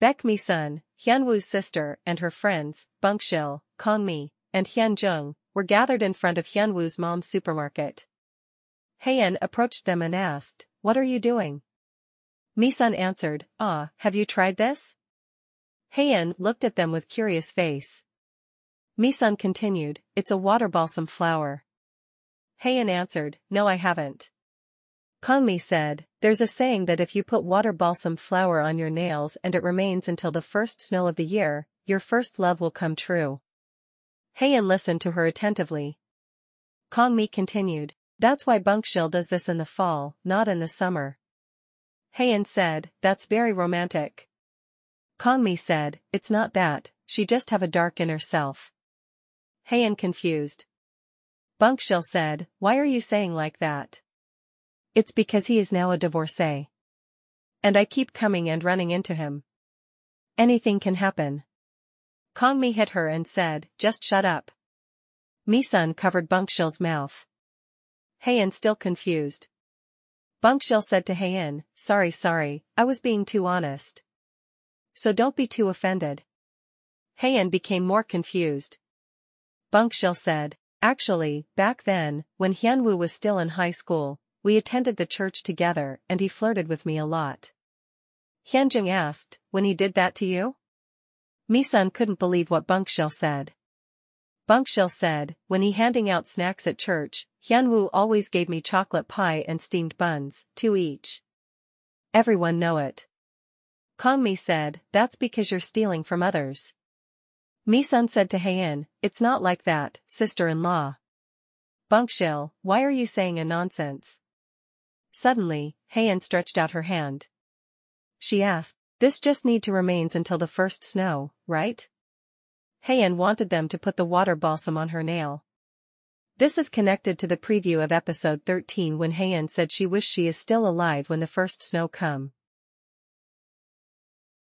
Baek Mi-sun, Hyunwoo's sister, and her friends, Bunkshil, Kongmi, and Hyunjung, were gathered in front of Hyunwoo's mom's supermarket. Haein approached them and asked, What are you doing? Mi-sun answered, Ah, have you tried this? Haein looked at them with curious face. Mi-sun continued, It's a water balsam flower. Haein answered, No I haven't. Kongmi said, there's a saying that if you put water balsam flower on your nails and it remains until the first snow of the year, your first love will come true. Haein listened to her attentively. Kongmi continued, that's why Bunkshil does this in the fall, not in the summer. Haein said, that's very romantic. Kongmi said, it's not that, she just have a dark inner self. Haein confused. Bunkshil said, why are you saying like that? It's because he is now a divorcee. And I keep coming and running into him. Anything can happen. Kongmi hit her and said, just shut up. Mi-sun covered Bunkshil's mouth. Haein still confused. Bunkshil said to Haein, sorry sorry, I was being too honest. So don't be too offended. Haein became more confused. Bunkshil said, actually, back then, when Hyunwoo was still in high school, we attended the church together and he flirted with me a lot. Hyunjung asked, when he did that to you? Mi-sun couldn't believe what Bunkshil said. Bunkshil said, when he handing out snacks at church, Hyunwoo always gave me chocolate pie and steamed buns, two each. Everyone know it. Kongmi said, that's because you're stealing from others. Mi-sun said to Haein, it's not like that, sister-in-law. Bunkshil, why are you saying a nonsense? Suddenly, Haein stretched out her hand. She asked, this just need to remains until the first snow, right? Haein wanted them to put the water balsam on her nail. This is connected to the preview of episode 13 when Haein said she wished she is still alive when the first snow come.